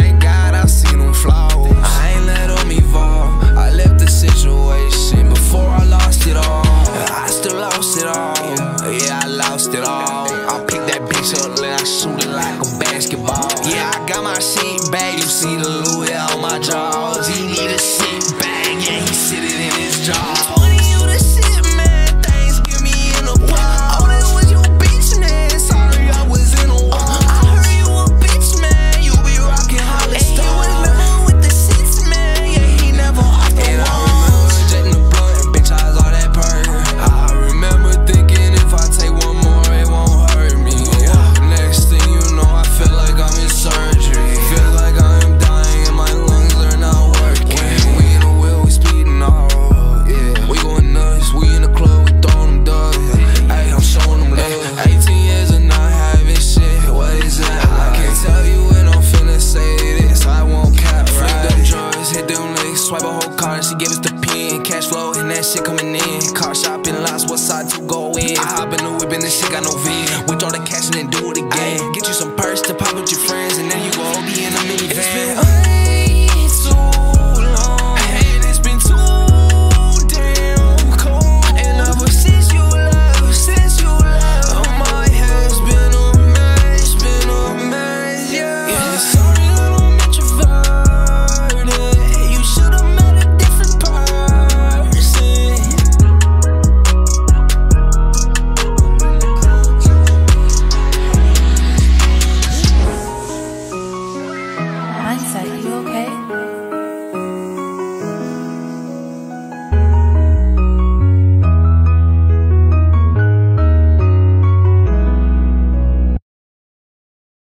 thank God I seen them flaws. I ain't let them evolve. I left the situation before I lost it all. I still lost it all. Yeah, I lost it all. I pick that bitch up and I shoot it like a basketball. Yeah, I got my shit back. You see the swipe a whole card. and She give us the pin, cash flow, and that shit coming in. Car shopping lots, what side to go in? I hop in the whip and this shit got no VIN. We throw